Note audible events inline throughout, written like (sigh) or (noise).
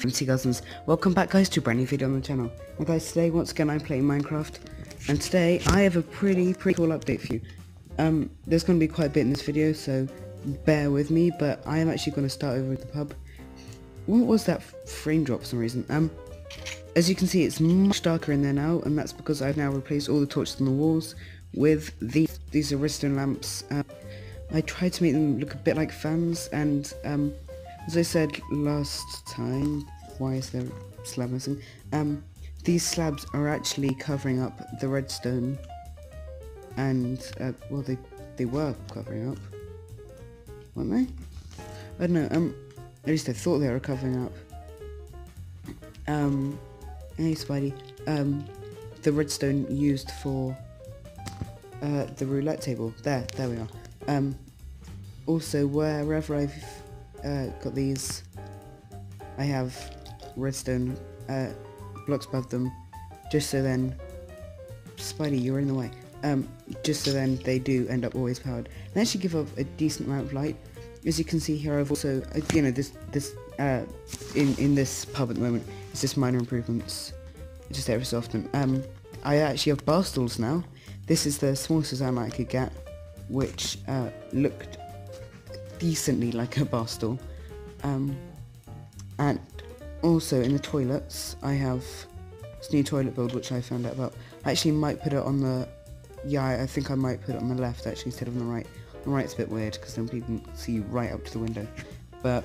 2000s. Welcome back guys to a brand new video on the channel. Now guys, today once again I'm playing Minecraft and today I have a pretty pretty cool update for you. Um, there's going to be quite a bit in this video so bear with me but I am actually going to start over at the pub. What was that frame drop for some reason? Um, as you can see it's much darker in there now and that's because I've now replaced all the torches on the walls with these, these redstone lamps. Uh, I tried to make them look a bit like fans and um, as I said last time, why is there a slab missing? Um, these slabs are actually covering up the redstone, and uh, well, they they were covering up, weren't they? I don't know. Um, at least I thought they were covering up. Um, hey Spidey. Um, the redstone used for uh, the roulette table. There, there we are. Um, also, wherever I've uh, got these. I have redstone uh, blocks above them, just so then, Spidey, you're in the way. Um, just so then they do end up always powered. They actually give off a decent amount of light. As you can see here, I've also, uh, you know, this this uh, in in this pub at the moment, it's just minor improvements, just every so often. Um, I actually have bar stools now. This is the smallest design I could get, which uh, looked decently like a bar stool. Um, and also in the toilets, I have this new toilet build which I found out about. I actually might put it on the, yeah, I think I might put it on the left actually instead of on the right. On the right's a bit weird because then people see right up to the window. But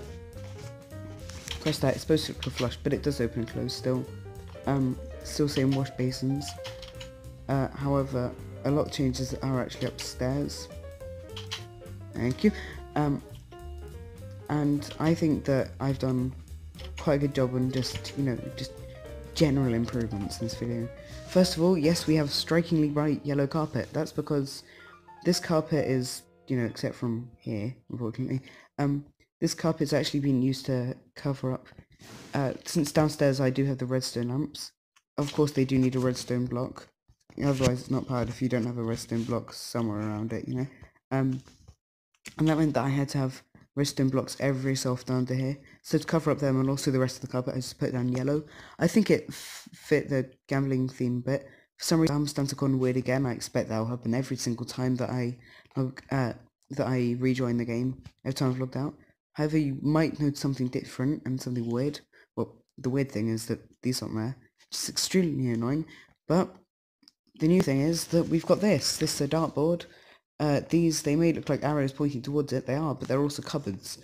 press that, it's supposed to flush, but it does open and close still. Um, still same wash basins. Uh, however, a lot of changes are actually upstairs. Thank you. Um, and I think that I've done quite a good job on just, you know, just general improvements in this video. First of all, yes, we have strikingly bright yellow carpet. That's because this carpet is, you know, except from here, unfortunately, um, this carpet's actually been used to cover up, uh, since downstairs I do have the redstone lamps. Of course, they do need a redstone block. Otherwise, it's not powered if you don't have a redstone block somewhere around it, you know. Um, and that meant that I had to have redstone blocks every so often under here. So to cover up them and also the rest of the carpet, I just put down yellow. I think it fit the gambling theme bit. For some reason, I'm starting to go weird again. I expect that will happen every single time that I uh, that I rejoin the game. Every time I've logged out. However, you might notice something different and something weird. Well, the weird thing is that these aren't there. It's extremely annoying. But the new thing is that we've got this. This is a dartboard uh, these, they may look like arrows pointing towards it, they are, but they're also cupboards.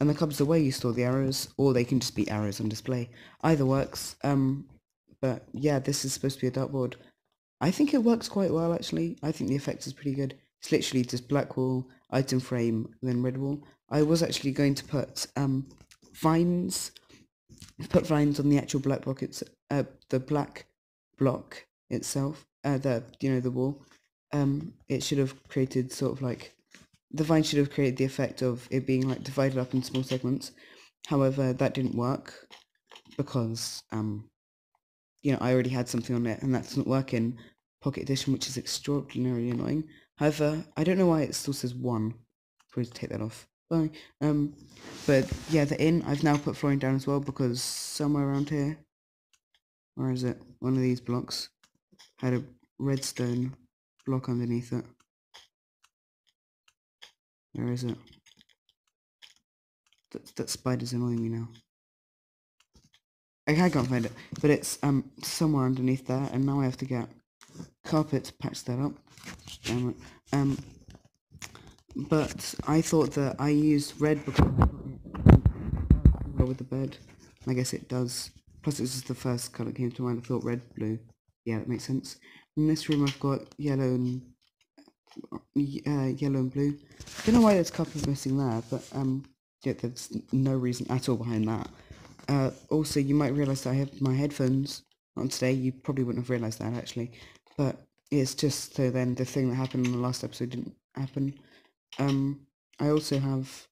And the cupboards are where you store the arrows, or they can just be arrows on display. Either works, um, but yeah, this is supposed to be a dartboard. I think it works quite well, actually. I think the effect is pretty good. It's literally just black wall, item frame, then red wall. I was actually going to put um, vines, put vines on the actual black block, it's, uh, the black block itself, uh, the, you know, the wall um, it should have created sort of like the vine should have created the effect of it being like divided up in small segments. However, that didn't work because um, you know I already had something on it, and that doesn't work in Pocket Edition, which is extraordinarily annoying. However, I don't know why it still says one. Please take that off. Bye. Um, but yeah, the inn I've now put flooring down as well because somewhere around here, where is it? One of these blocks had a redstone block underneath it. Where is it? That, that spider's annoying me now. I can't find it, but it's um somewhere underneath there, and now I have to get carpet to patch that up. Damn it. Um, but I thought that I used red because with the bed. I guess it does. Plus, it was the first colour that came to mind. I thought red, blue. Yeah, that makes sense. In this room I've got yellow and uh, yellow and blue. I don't know why there's a couple missing there, but um, yeah, there's no reason at all behind that. Uh, also, you might realise that I have my headphones on today. You probably wouldn't have realised that actually, but it's just so then the thing that happened in the last episode didn't happen. Um, I also have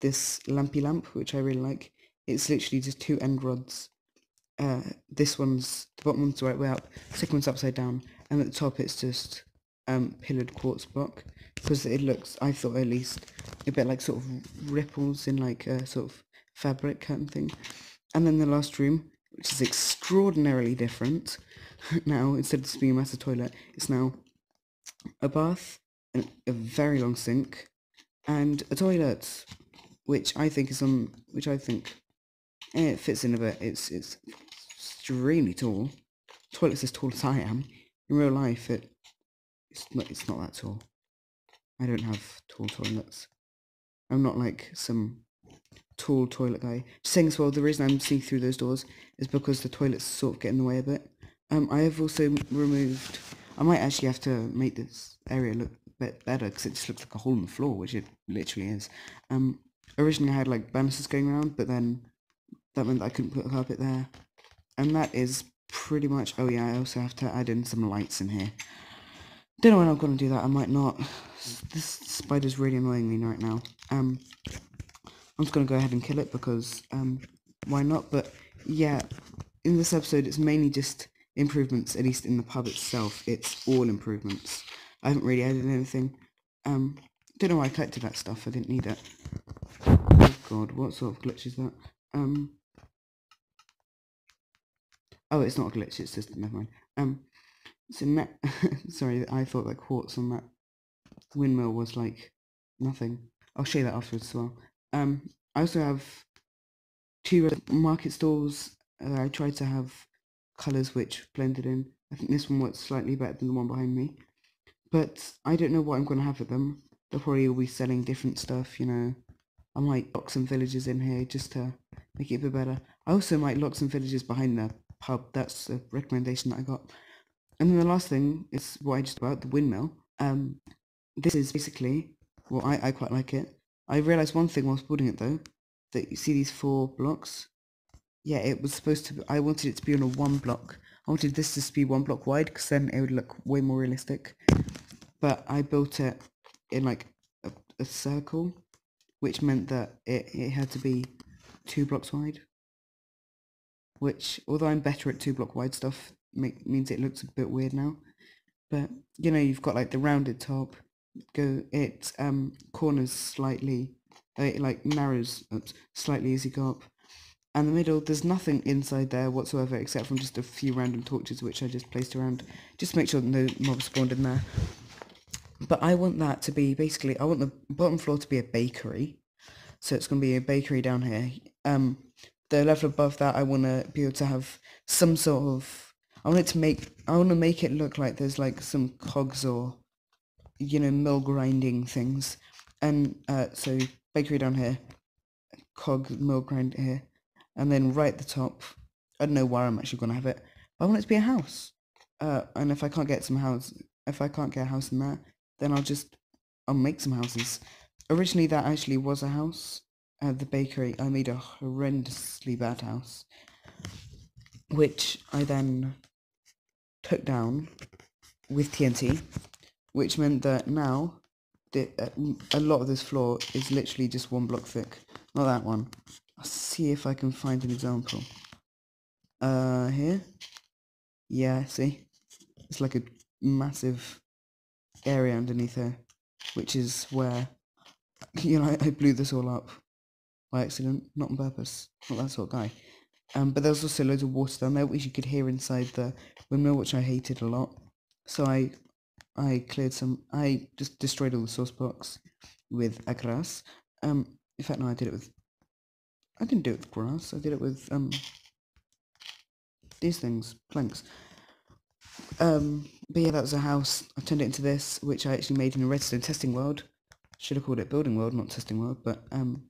this lampy lamp, which I really like. It's literally just two end rods uh, this one's, the bottom one's the right way up, second one's upside down, and at the top it's just um, pillared quartz block, because it looks, I thought at least, a bit like sort of ripples in like a sort of fabric kind of thing. And then the last room, which is extraordinarily different. (laughs) now, instead of just being a massive toilet, it's now a bath, and a very long sink, and a toilet, which I think is on, which I think eh, it fits in a bit. It's it's extremely tall. Toilet's as tall as I am. In real life, it it's not it's not that tall. I don't have tall toilets. I'm not like some tall toilet guy. Saying as well, the reason I'm seeing through those doors is because the toilets sort of get in the way a bit. Um, I have also removed. I might actually have to make this area look a bit better because it just looks like a hole in the floor, which it literally is. Um, originally I had like banisters going around, but then that meant that I couldn't put a carpet there, and that is pretty much. Oh yeah, I also have to add in some lights in here. Don't know when I'm gonna do that. I might not. This spider's really annoying me right now. Um, I'm just gonna go ahead and kill it because um, why not? But yeah, in this episode, it's mainly just improvements. At least in the pub itself, it's all improvements. I haven't really added anything. Um, don't know why I collected that stuff. I didn't need it. Oh god, what sort of glitch is that? Um. Oh, it's not a glitch. It's just never mind. Um. So ne (laughs) sorry, I thought that quartz on that windmill was like nothing. I'll show you that afterwards as well. Um, I also have two market stalls. I tried to have colours which blended in. I think this one works slightly better than the one behind me. But I don't know what I'm going to have with them. They'll probably all be selling different stuff, you know. I might lock some villages in here just to make it a bit better. I also might lock some villages behind the pub. That's a recommendation that I got. And then the last thing is what I just about, the windmill. Um, this is basically, well, I, I quite like it. I realised one thing whilst building it though, that you see these four blocks? Yeah, it was supposed to, be, I wanted it to be on a one block. I wanted this to be one block wide because then it would look way more realistic. But I built it in like a, a circle, which meant that it, it had to be two blocks wide. Which, although I'm better at two block wide stuff, make, means it looks a bit weird now. But you know, you've got like the rounded top. Go it um corners slightly, uh, it like narrows oops, slightly as you go up. And the middle, there's nothing inside there whatsoever except from just a few random torches which I just placed around, just to make sure no mobs spawned in there. But I want that to be basically, I want the bottom floor to be a bakery. So it's going to be a bakery down here. Um, the level above that, I want to be able to have some sort of I want it to make I want to make it look like there's like some cogs or you know mill grinding things, and uh, so bakery down here, cog mill grind here, and then right at the top. I don't know where I'm actually gonna have it. But I want it to be a house. Uh, and if I can't get some house, if I can't get a house in there, then I'll just I'll make some houses. Originally, that actually was a house. At the bakery, I made a horrendously bad house, which I then took down with TNT, which meant that now the, a lot of this floor is literally just one block thick. Not that one. I'll see if I can find an example. Uh, here? Yeah, see? It's like a massive area underneath here, which is where, (laughs) you know, I, I blew this all up by accident, not on purpose. Not that sort of guy. Um, but there was also loads of water down there, which you could hear inside the windmill, which I hated a lot. So I, I cleared some. I just destroyed all the source blocks with a grass. Um, in fact, no, I did it with. I didn't do it with grass. I did it with um. These things, planks. Um, but yeah, that was a house. I turned it into this, which I actually made in a redstone testing world. Should have called it building world, not testing world. But um,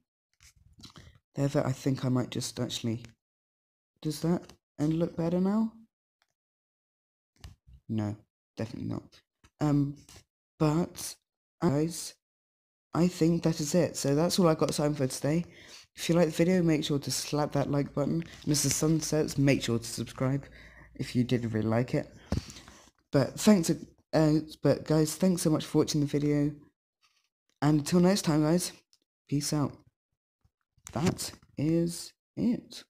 there, that I think I might just actually does that end look better now? No, definitely not. Um, but guys, I think that is it. So that's all I got time for today. If you like the video, make sure to slap that like button. And as the sun sets, make sure to subscribe if you did really like it. But thanks, uh, but guys, thanks so much for watching the video. And until next time, guys, peace out. That is it.